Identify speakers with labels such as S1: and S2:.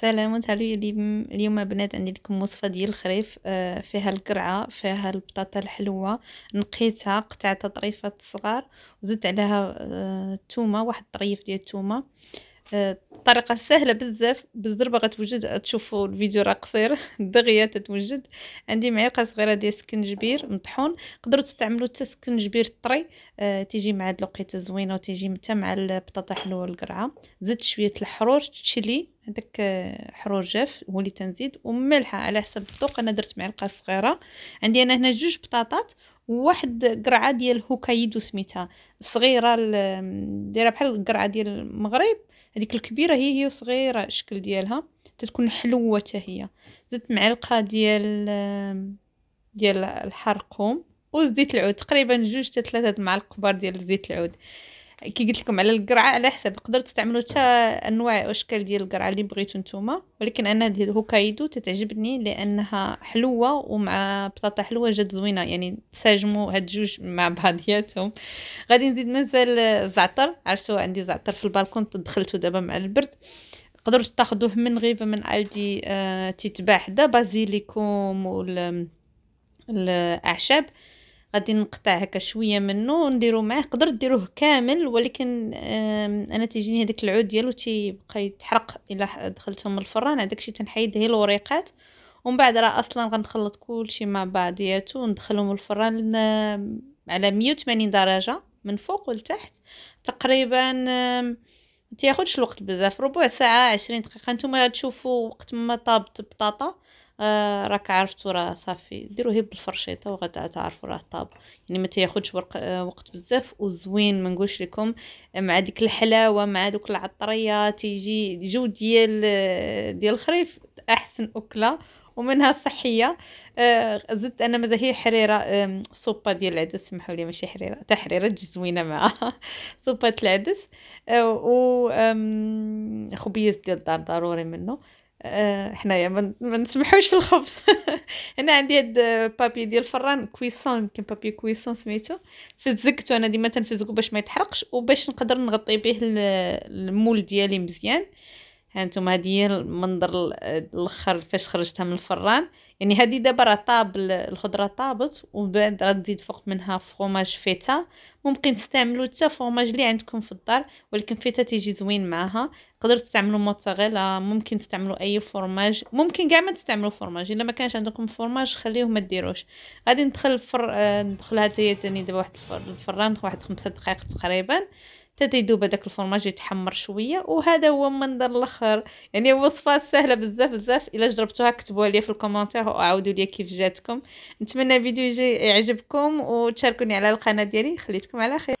S1: سلام تعالوا اليوم بنات عندي لكم وصفة ديال الخريف آه، فيها القرعة فيها البطاطا الحلوة نقيتها قطعتها طريفات صغار وزدت عليها الثومه واحد الطريف ديال الثومه الطريقة سهلة بزاف بالزربه غتوجد تشوفوا الفيديو راه قصير دغيا تتوجد. عندي معلقه صغيرة ديال السكنجبير مطحون تقدروا تستعملوا حتى السكنجبير طري. آه تيجي مع هاد الوقيتة زوينة وتيجي حتى مع البطاطا حلوة والقرعة. زدت شوية الحروج تشيلي هذاك آه، حروج جاف هو اللي تنزيد وملحة على حسب الذوق. أنا درت معلقة صغيرة. عندي أنا هنا جوج بطاطات. وواحد قرعة ديال هوكايدو سميتها. صغيرة دايرة بحال القرعه ديال المغرب. هذيك الكبيرة هي هي صغيره الشكل ديالها. تتكون حلوة حتى هي. زدت معلقه ديال ديال الحرقوم. وزيت العود. تقريبا جوج حتى ثلاثة معالق كبار ديال زيت العود. كي قلت لكم على القرعة على حسب تقدروا تستعملوا حتى أنواع وأشكال ديال القرعة اللي بغيتو نتوما. ولكن أنا هذه الهوكايدو تتعجبني لأنها حلوة ومع بطاطا حلوة جات زوينة. يعني تساجموا هاد جوج مع بعضياتهم غادي نزيد مازال الزعتر عرفتوا عندي زعتر في البالكون دخلته دابا مع البرد. تقدروا تاخذوه من REWE من Aldi آه حدا Basilikum والاعشاب غادي نقطع هكا شوية منه ونديرو معاه. تقدر ديروه كامل ولكن أنا تيجيني هذاك العود ديالو تيبقى يتحرق إلا دخلتهم الفران. هذاك الشيء تنحيد هي الوريقات. ومن بعد راه أصلا غنخلط كلشي مع بعضياتو وندخلهم الفران على 180 درجة من فوق ولتحت. تقريبا تياخدش الوقت بزاف ربع ساعة عشرين دقيقة. نتوما غتشوفوا وقت ما طابت البطاطا آه راك عرفتوا راه صافي. ديروه بالفرشيطه وغدا تعرفوا راه طاب. يعني ما تياخذش آه وقت بزاف وزوين ما نقولش لكم. مع ديك الحلاوة مع دوك العطرية تيجي جو ديال آه، ديال الخريف أحسن أكلة. ومنها صحية. آه زدت أنا مازال هي حريرة صوبة ديال العدس. سمحوا لي ماشي حريرة حتى حريرة زوينه معها صوبة العدس. آه و خبيز ديال الدار ضروري منه. آه، حنايا ما نسمحوش في الخبز. هنا عندي هاد papier ديال الفران cuisson كاين papier cuisson سميتو. فزقته أنا ديما تنفزقو باش ما يتحرقش وباش نقدر نغطي به ال moule ديالي مزيان. هانتوما هذه هي المنظر الأخر فاش خرجتها من الفران. يعني هذه دابا راه طاب الخضرة طابت ومن بعد غتزيد فوق منها fromage feta. ممكن تستعملوا حتى فروماج اللي عندكم في الدار ولكن feta تيجي زوين معاها. تقدروا تستعملوا موتزاريلا ممكن تستعملوا أي فورماج ممكن كاع ما تستعملوا فورماج إلا ما كانش عندكم فورماج خليه ما ديروش. غادي ندخل الفر ندخلها حتى ثاني دابا واحد الفران واحد خمسة دقائق تقريبا. حتى يذوب هذاك الفرماج يتحمر شوية وهذا هو المنظر الآخر. يعني وصفات سهلة بزاف بزاف. إلا جربتوها كتبوها لي في ال commentaire وعاودوا لي كيف جاتكم. نتمنى الفيديو يجي يعجبكم وتشاركوني على القناة ديالي. خليتكم على خير.